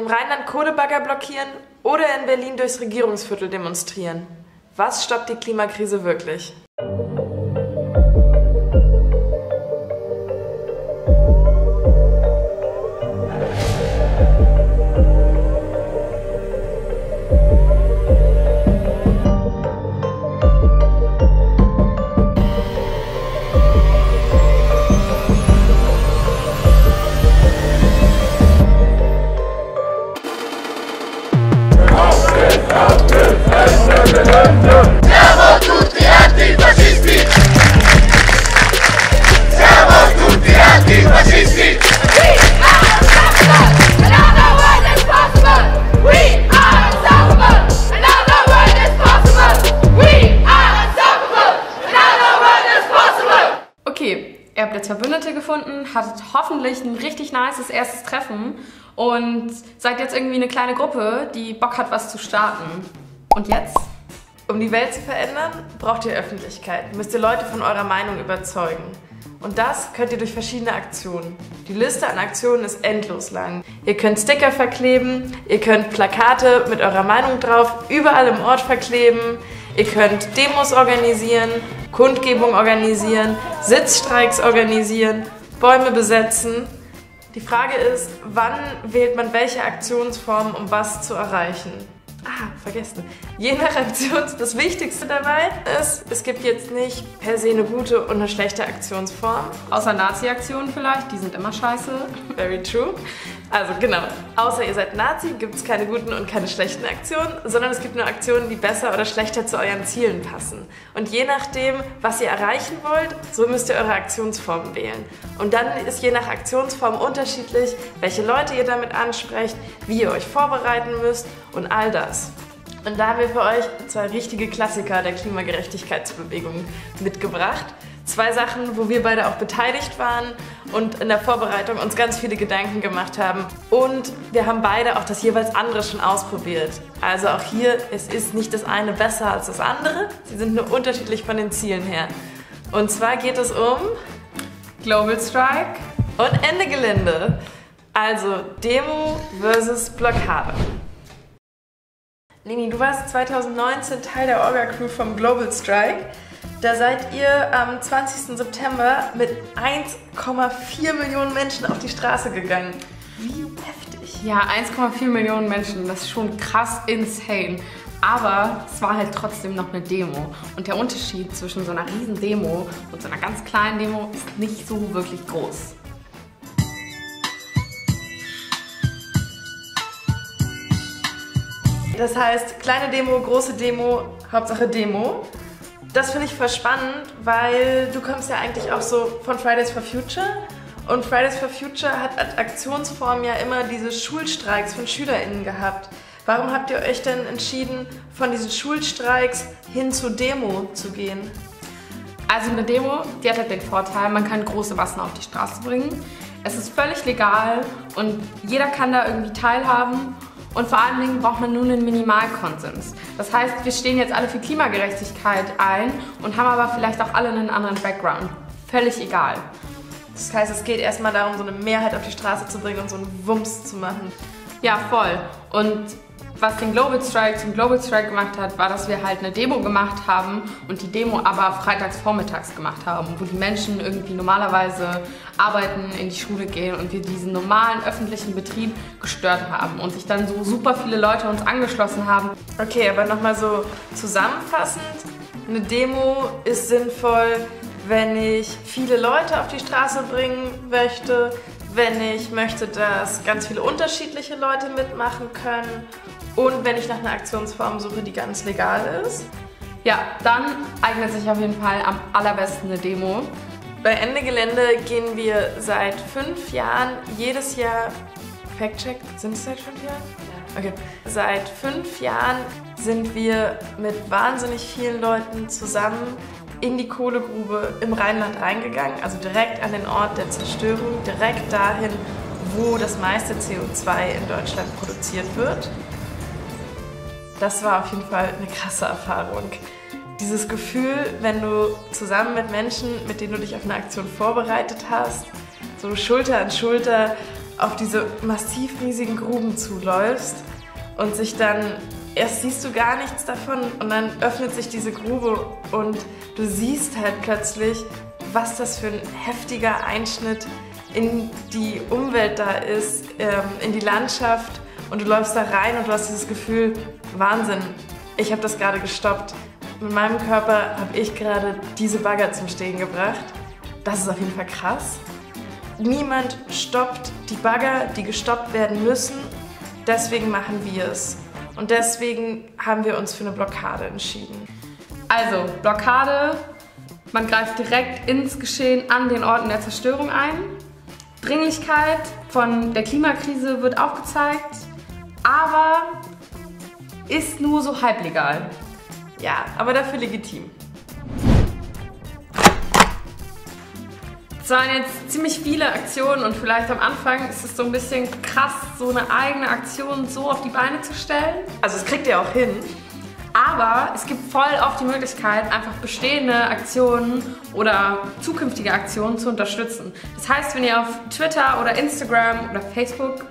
Im Rheinland Kohlebagger blockieren oder in Berlin durchs Regierungsviertel demonstrieren? Was stoppt die Klimakrise wirklich? Hattet hoffentlich ein richtig nices erstes Treffen und seid jetzt irgendwie eine kleine Gruppe, die Bock hat, was zu starten. Und jetzt? Um die Welt zu verändern, braucht ihr Öffentlichkeit, müsst ihr Leute von eurer Meinung überzeugen. Und das könnt ihr durch verschiedene Aktionen. Die Liste an Aktionen ist endlos lang. Ihr könnt Sticker verkleben, ihr könnt Plakate mit eurer Meinung drauf überall im Ort verkleben, ihr könnt Demos organisieren, Kundgebung organisieren, Sitzstreiks organisieren, Bäume besetzen. Die Frage ist, wann wählt man welche Aktionsform, um was zu erreichen? Ah, vergessen. Je nach Aktion, das Wichtigste dabei ist, es gibt jetzt nicht per se eine gute und eine schlechte Aktionsform. Außer Nazi-Aktionen vielleicht, die sind immer scheiße. Very true. Also genau, außer ihr seid Nazi, gibt es keine guten und keine schlechten Aktionen, sondern es gibt nur Aktionen, die besser oder schlechter zu euren Zielen passen. Und je nachdem, was ihr erreichen wollt, so müsst ihr eure Aktionsform wählen. Und dann ist je nach Aktionsform unterschiedlich, welche Leute ihr damit ansprecht, wie ihr euch vorbereiten müsst und all das. Und da haben wir für euch zwei richtige Klassiker der Klimagerechtigkeitsbewegung mitgebracht. Zwei Sachen, wo wir beide auch beteiligt waren und in der Vorbereitung uns ganz viele Gedanken gemacht haben. Und wir haben beide auch das jeweils andere schon ausprobiert. Also auch hier, es ist nicht das eine besser als das andere. Sie sind nur unterschiedlich von den Zielen her. Und zwar geht es um Global Strike. und Ende Gelände. Also Demo versus Blockade. Leni, du warst 2019 Teil der Orga-Crew vom Global Strike. Da seid ihr am 20. September mit 1,4 Millionen Menschen auf die Straße gegangen. Wie heftig. Ja, 1,4 Millionen Menschen, das ist schon krass insane. Aber es war halt trotzdem noch eine Demo. Und der Unterschied zwischen so einer riesen Demo und so einer ganz kleinen Demo ist nicht so wirklich groß. Das heißt, kleine Demo, große Demo, Hauptsache Demo. Das finde ich voll spannend, weil du kommst ja eigentlich auch so von Fridays for Future. Und Fridays for Future hat als Aktionsform ja immer diese Schulstreiks von SchülerInnen gehabt. Warum habt ihr euch denn entschieden, von diesen Schulstreiks hin zur Demo zu gehen? Also eine Demo, die hat halt den Vorteil, man kann große Massen auf die Straße bringen. Es ist völlig legal und jeder kann da irgendwie teilhaben. Und vor allen Dingen braucht man nur einen Minimalkonsens. Das heißt, wir stehen jetzt alle für Klimagerechtigkeit ein und haben aber vielleicht auch alle einen anderen Background. Völlig egal. Das heißt, es geht erstmal darum, so eine Mehrheit auf die Straße zu bringen und so einen Wumms zu machen. Ja, voll. Und was den Global Strike zum Global Strike gemacht hat, war, dass wir halt eine Demo gemacht haben und die Demo aber freitags vormittags gemacht haben, wo die Menschen irgendwie normalerweise arbeiten, in die Schule gehen und wir diesen normalen öffentlichen Betrieb gestört haben und sich dann so super viele Leute uns angeschlossen haben. Okay, aber nochmal so zusammenfassend. Eine Demo ist sinnvoll, wenn ich viele Leute auf die Straße bringen möchte, wenn ich möchte, dass ganz viele unterschiedliche Leute mitmachen können und wenn ich nach einer Aktionsform suche, die ganz legal ist. Ja, dann eignet sich auf jeden Fall am allerbesten eine Demo. Bei Ende Gelände gehen wir seit fünf Jahren jedes Jahr. Fact-check, sind es seit fünf Jahren? Ja. Okay. Seit fünf Jahren sind wir mit wahnsinnig vielen Leuten zusammen in die Kohlegrube im Rheinland reingegangen, also direkt an den Ort der Zerstörung, direkt dahin, wo das meiste CO2 in Deutschland produziert wird. Das war auf jeden Fall eine krasse Erfahrung. Dieses Gefühl, wenn du zusammen mit Menschen, mit denen du dich auf eine Aktion vorbereitet hast, so Schulter an Schulter auf diese massiv riesigen Gruben zuläufst und sich dann erst siehst du gar nichts davon und dann öffnet sich diese Grube und du siehst halt plötzlich, was das für ein heftiger Einschnitt in die Umwelt da ist, ähm, in die Landschaft und du läufst da rein und du hast dieses Gefühl, Wahnsinn, ich habe das gerade gestoppt. Mit meinem Körper habe ich gerade diese Bagger zum Stehen gebracht. Das ist auf jeden Fall krass. Niemand stoppt die Bagger, die gestoppt werden müssen. Deswegen machen wir es. Und deswegen haben wir uns für eine Blockade entschieden. Also, Blockade, man greift direkt ins Geschehen an den Orten der Zerstörung ein. Dringlichkeit von der Klimakrise wird aufgezeigt, aber ist nur so halblegal. Ja, aber dafür legitim. Es waren jetzt ziemlich viele Aktionen und vielleicht am Anfang ist es so ein bisschen krass, so eine eigene Aktion so auf die Beine zu stellen. Also es kriegt ihr auch hin. Aber es gibt voll oft die Möglichkeit, einfach bestehende Aktionen oder zukünftige Aktionen zu unterstützen. Das heißt, wenn ihr auf Twitter oder Instagram oder Facebook,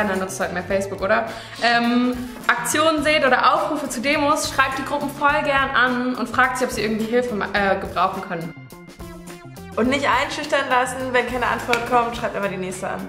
keiner nutzt heute mehr Facebook, oder? Ähm, Aktionen seht oder Aufrufe zu Demos, schreibt die Gruppen voll gern an und fragt sie, ob sie irgendwie Hilfe äh, gebrauchen können. Und nicht einschüchtern lassen, wenn keine Antwort kommt, schreibt immer die nächste an.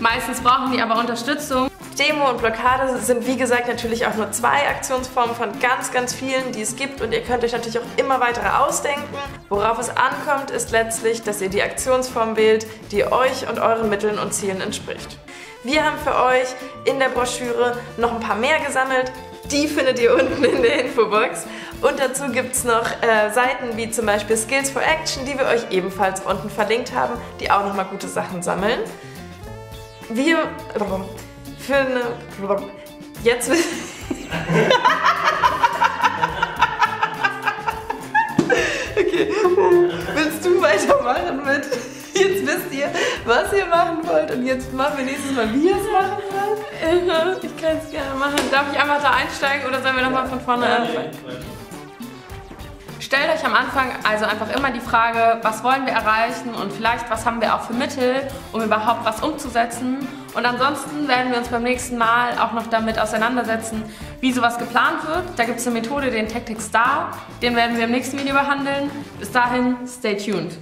Meistens brauchen die aber Unterstützung. Demo und Blockade sind wie gesagt natürlich auch nur zwei Aktionsformen von ganz, ganz vielen, die es gibt und ihr könnt euch natürlich auch immer weitere ausdenken. Worauf es ankommt, ist letztlich, dass ihr die Aktionsform wählt, die euch und euren Mitteln und Zielen entspricht. Wir haben für euch in der Broschüre noch ein paar mehr gesammelt. Die findet ihr unten in der Infobox. Und dazu gibt es noch äh, Seiten wie zum Beispiel Skills for Action, die wir euch ebenfalls unten verlinkt haben, die auch nochmal gute Sachen sammeln. Wir für eine. Jetzt. okay. Willst du weitermachen mit? Jetzt wisst ihr, was ihr machen wollt und jetzt machen wir nächstes Mal, wie ihr es machen wollt. Ich kann es gerne machen. Darf ich einfach da einsteigen oder sollen wir nochmal von vorne anfangen? Stellt euch am Anfang also einfach immer die Frage, was wollen wir erreichen und vielleicht was haben wir auch für Mittel, um überhaupt was umzusetzen. Und ansonsten werden wir uns beim nächsten Mal auch noch damit auseinandersetzen, wie sowas geplant wird. Da gibt es eine Methode, den Tactic Star. Den werden wir im nächsten Video behandeln. Bis dahin, stay tuned.